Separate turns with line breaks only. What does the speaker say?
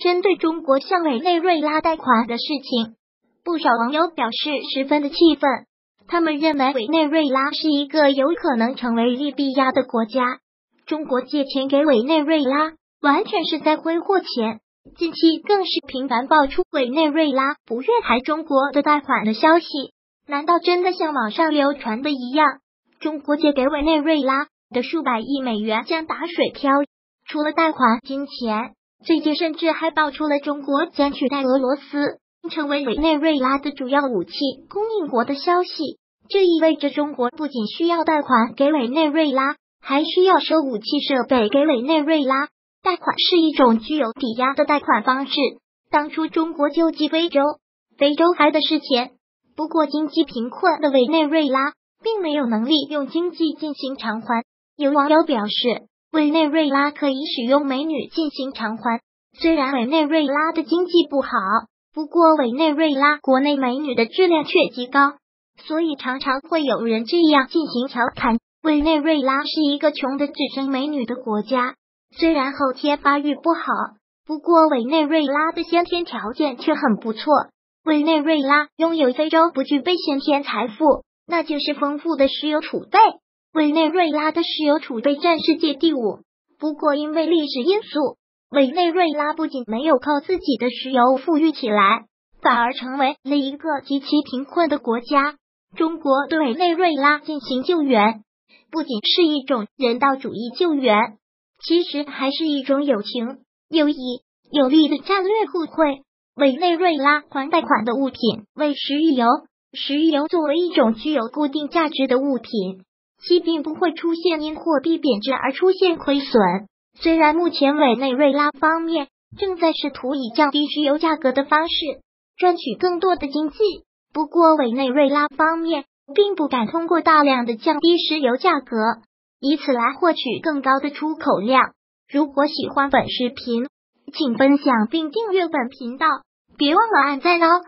针对中国向委内瑞拉贷款的事情，不少网友表示十分的气愤。他们认为委内瑞拉是一个有可能成为利比亚的国家，中国借钱给委内瑞拉，完全是在挥霍钱。近期更是频繁爆出委内瑞拉不愿还中国的贷款的消息。难道真的像网上流传的一样，中国借给委内瑞拉的数百亿美元将打水漂？除了贷款金钱，最近甚至还爆出了中国将取代俄罗斯成为委内瑞拉的主要武器供应国的消息。这意味着中国不仅需要贷款给委内瑞拉，还需要收武器设备给委内瑞拉。贷款是一种具有抵押的贷款方式。当初中国救济非洲，非洲还的是钱。不过，经济贫困的委内瑞拉并没有能力用经济进行偿还。有网友表示。委内瑞拉可以使用美女进行偿还。虽然委内瑞拉的经济不好，不过委内瑞拉国内美女的质量却极高，所以常常会有人这样进行调侃：委内瑞拉是一个穷的只剩美女的国家。虽然后天发育不好，不过委内瑞拉的先天条件却很不错。委内瑞拉拥有非洲不具备先天财富，那就是丰富的石油储备。委内瑞拉的石油储备占世界第五，不过因为历史因素，委内瑞拉不仅没有靠自己的石油富裕起来，反而成为了一个极其贫困的国家。中国对委内瑞拉进行救援，不仅是一种人道主义救援，其实还是一种友情、友谊、有利的战略互惠。委内瑞拉还贷款的物品为石油，石油作为一种具有固定价值的物品。其并不会出现因货币贬值而出现亏损。虽然目前委内瑞拉方面正在试图以降低石油价格的方式赚取更多的经济，不过委内瑞拉方面并不敢通过大量的降低石油价格，以此来获取更高的出口量。如果喜欢本视频，请分享并订阅本频道，别忘了按赞哦。